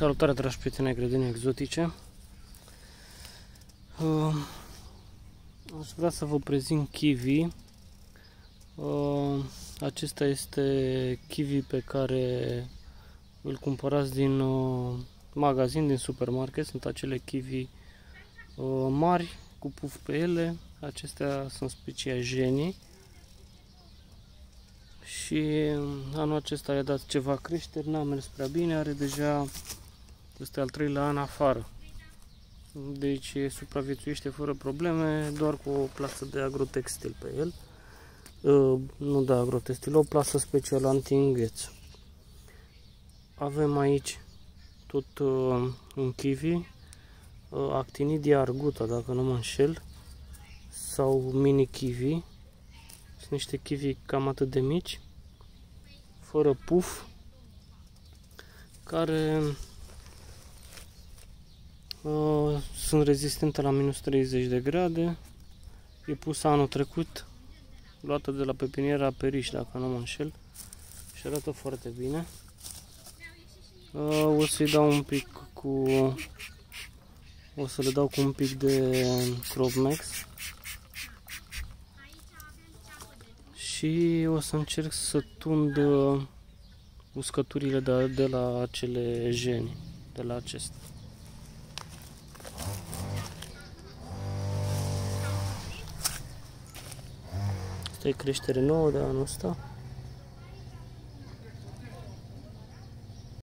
Salutare dragi prieteni ai grădini exotice. Uh, Aș vrea să vă prezint kiwi. Uh, Acesta este kiwi pe care îl cumpărați din uh, magazin, din supermarket. Sunt acele kiwi uh, mari cu puf pe ele. Acestea sunt specia genii și anul acesta i-a dat ceva creșteri, n-a mers prea bine, are deja, este al treilea an afară. Deci supraviețuiește fără probleme, doar cu o plasă de agrotextil pe el. Uh, nu de agrotextil, o plasă specială anti-îngheț. Avem aici tot uh, un kiwi, uh, Actinidia arguta, dacă nu mă înșel, sau mini kiwi. Sunt niște kiwi cam atât de mici fără puf, care uh, sunt rezistente la minus 30 de grade. E pusă anul trecut, luată de la pepiniera Periș, dacă nu mă înșel, și arată foarte bine. Uh, o să-i dau un pic cu... O să le dau cu un pic de Crop Max și o să încerc să tund uh, uscăturile de, de la acele jeni, de la acestea. Asta e creștere nouă de anul ăsta.